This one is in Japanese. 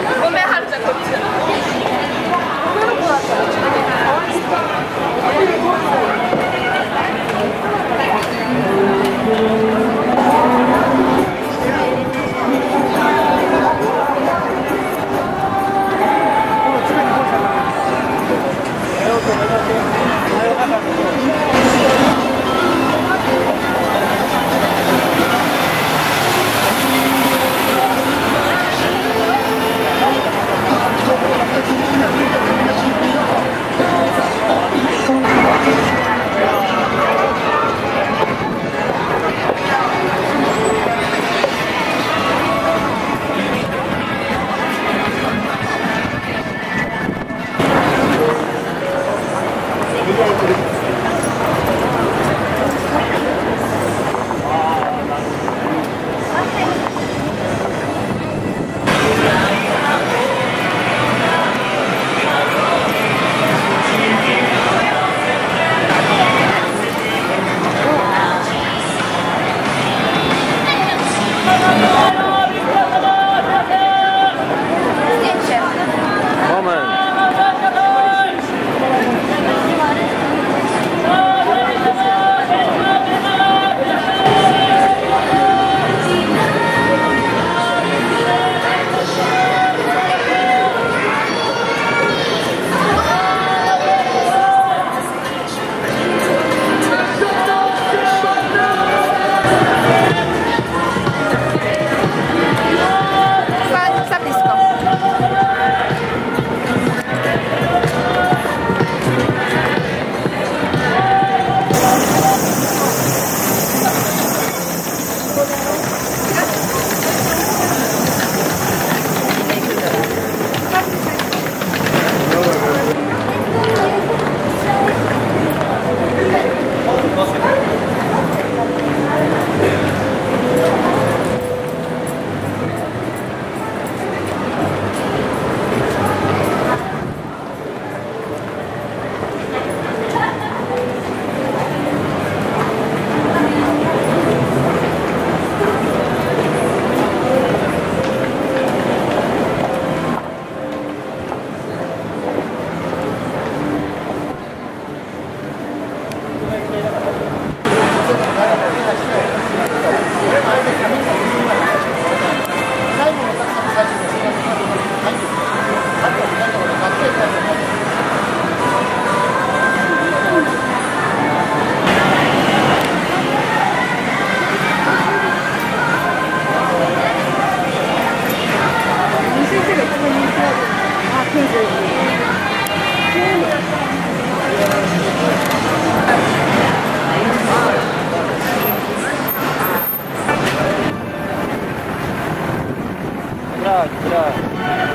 ごめんはるちゃんこっち 不啊